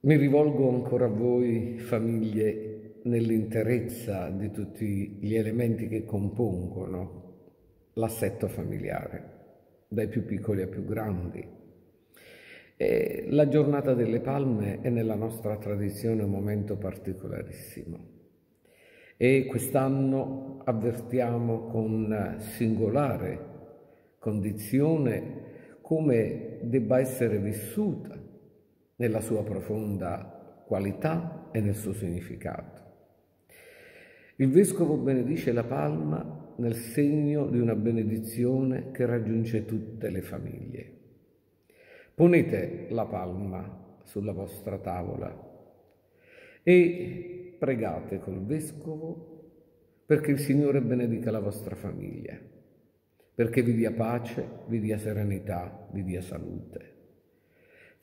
Mi rivolgo ancora a voi, famiglie, nell'interezza di tutti gli elementi che compongono l'assetto familiare, dai più piccoli ai più grandi. E la giornata delle palme è nella nostra tradizione un momento particolarissimo e quest'anno avvertiamo con singolare condizione come debba essere vissuta nella sua profonda qualità e nel suo significato. Il Vescovo benedice la palma nel segno di una benedizione che raggiunge tutte le famiglie. Ponete la palma sulla vostra tavola e pregate col Vescovo perché il Signore benedica la vostra famiglia, perché vi dia pace, vi dia serenità, vi dia salute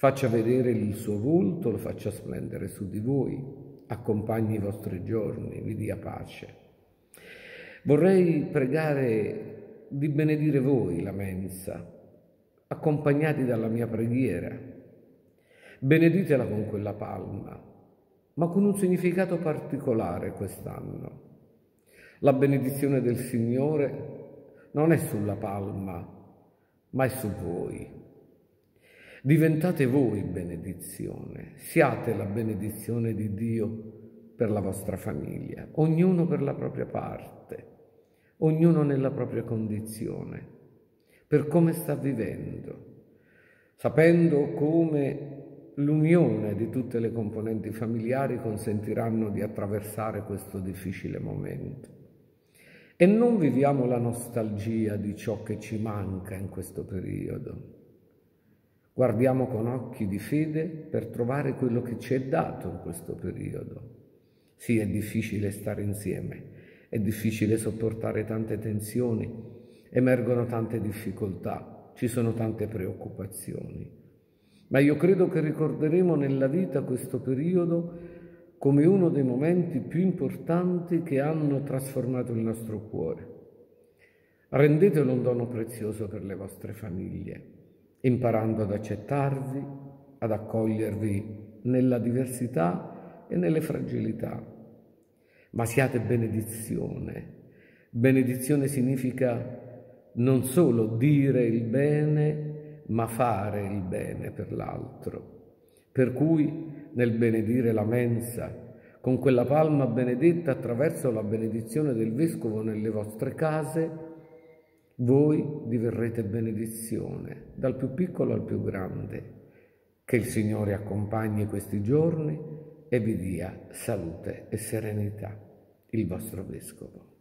faccia vedere il suo volto, lo faccia splendere su di voi, accompagni i vostri giorni, vi dia pace. Vorrei pregare di benedire voi la mensa, accompagnati dalla mia preghiera. Beneditela con quella palma, ma con un significato particolare quest'anno. La benedizione del Signore non è sulla palma, ma è su voi. Diventate voi benedizione, siate la benedizione di Dio per la vostra famiglia, ognuno per la propria parte, ognuno nella propria condizione, per come sta vivendo, sapendo come l'unione di tutte le componenti familiari consentiranno di attraversare questo difficile momento. E non viviamo la nostalgia di ciò che ci manca in questo periodo, Guardiamo con occhi di fede per trovare quello che ci è dato in questo periodo. Sì, è difficile stare insieme, è difficile sopportare tante tensioni, emergono tante difficoltà, ci sono tante preoccupazioni. Ma io credo che ricorderemo nella vita questo periodo come uno dei momenti più importanti che hanno trasformato il nostro cuore. Rendetelo un dono prezioso per le vostre famiglie imparando ad accettarvi, ad accogliervi nella diversità e nelle fragilità. Ma siate benedizione. Benedizione significa non solo dire il bene, ma fare il bene per l'altro. Per cui nel benedire la mensa, con quella palma benedetta attraverso la benedizione del Vescovo nelle vostre case, voi diverrete benedizione, dal più piccolo al più grande. Che il Signore accompagni questi giorni e vi dia salute e serenità, il vostro Vescovo.